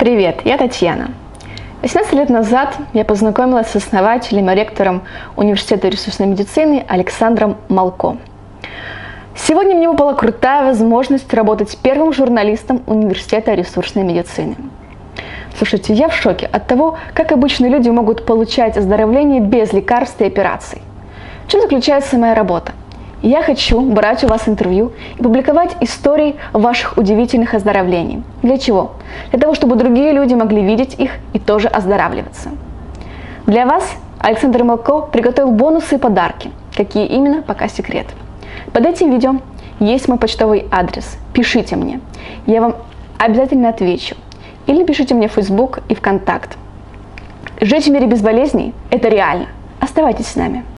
Привет, я Татьяна. 18 лет назад я познакомилась с основателем и ректором Университета ресурсной медицины Александром Малко. Сегодня мне выпала крутая возможность работать первым журналистом Университета ресурсной медицины. Слушайте, я в шоке от того, как обычные люди могут получать оздоровление без лекарств и операций. В чем заключается моя работа? Я хочу брать у вас интервью и публиковать истории ваших удивительных оздоровлений. Для чего? Для того, чтобы другие люди могли видеть их и тоже оздоравливаться. Для вас Александр Малко приготовил бонусы и подарки. Какие именно, пока секрет. Под этим видео есть мой почтовый адрес. Пишите мне. Я вам обязательно отвечу. Или пишите мне в Facebook и ВКонтакт. Жить в мире без болезней – это реально. Оставайтесь с нами.